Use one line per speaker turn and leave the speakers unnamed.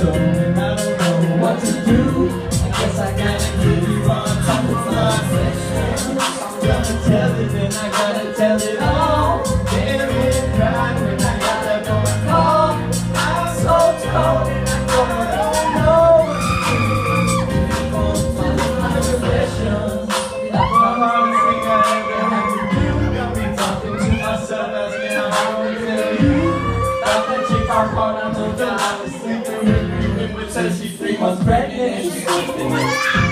I don't know what to do. I guess I gotta give you on top of session. I'm gonna tell it and I gotta tell it all. Damn it, cry when I gotta go and. I'm so told and I don't know what to top of my. That's the hardest thing I ever had to do. Got me talking to myself, asking how I tell you. Thought that chick I called, I was says she's three months pregnant and she's keeping.